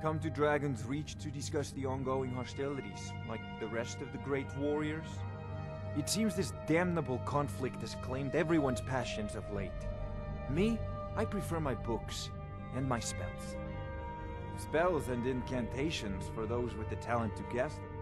Come to Dragonsreach to discuss the ongoing hostilities, like the rest of the Great Warriors? It seems this damnable conflict has claimed everyone's passions of late. Me, I prefer my books and my spells. Spells and incantations for those with the talent to guess them.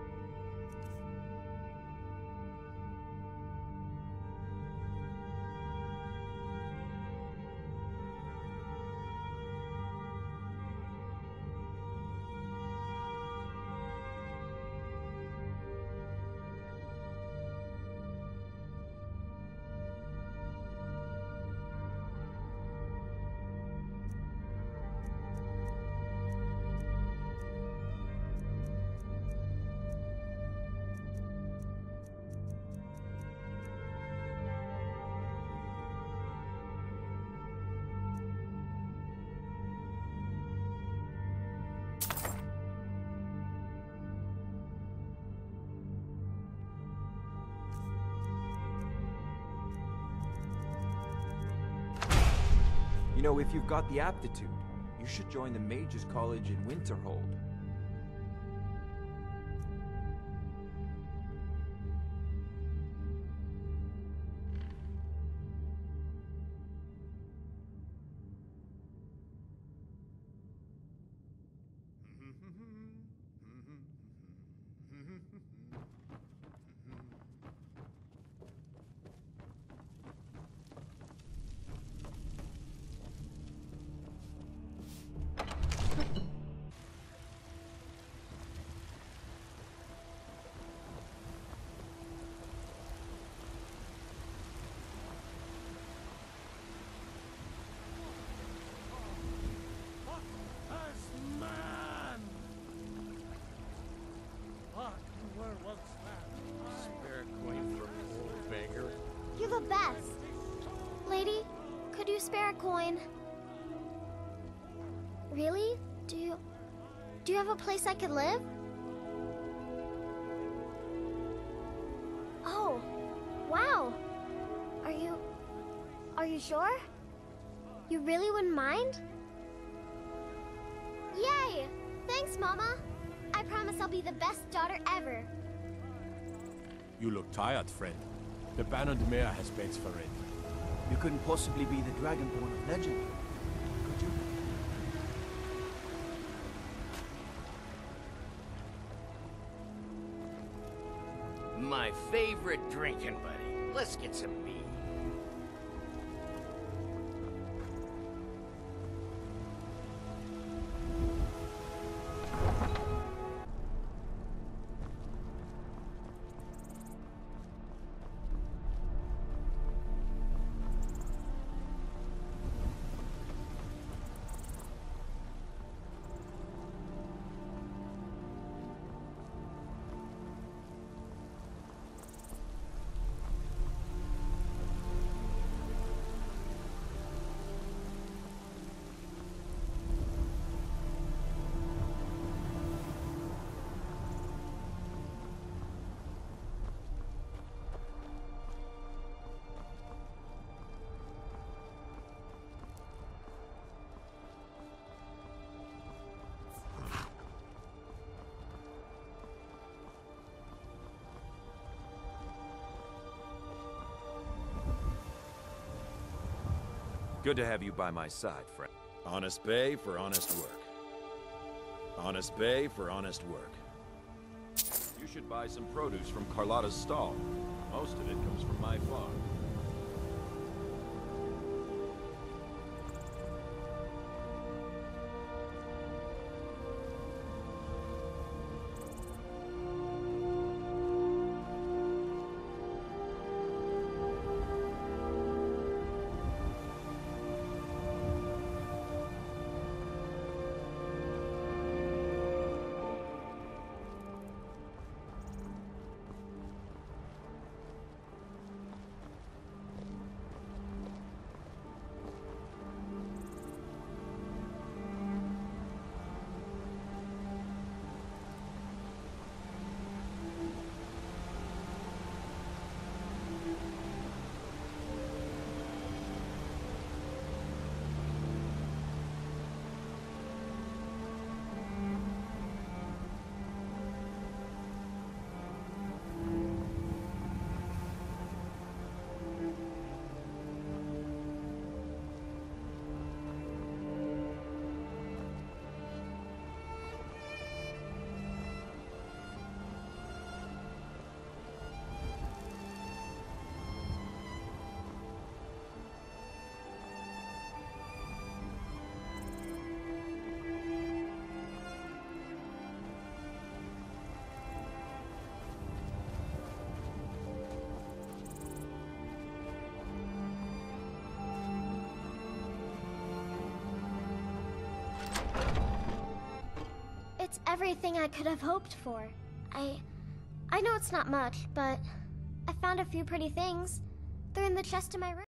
Know, if you've got the aptitude, you should join the Mages College in Winterhold. Spare coin? Really? Do you... Do you have a place I could live? Oh, wow. Are you... Are you sure? You really wouldn't mind? Yay! Thanks, Mama. I promise I'll be the best daughter ever. You look tired, friend. The Bannered Mare has beds for it. You couldn't possibly be the Dragonborn of legend, could you? My favorite drinking buddy. Let's get some beer. Good to have you by my side, friend. Honest Bay for honest work. Honest Bay for honest work. You should buy some produce from Carlotta's stall. Most of it comes from my farm. Everything I could have hoped for. I. I know it's not much, but I found a few pretty things. They're in the chest in my room.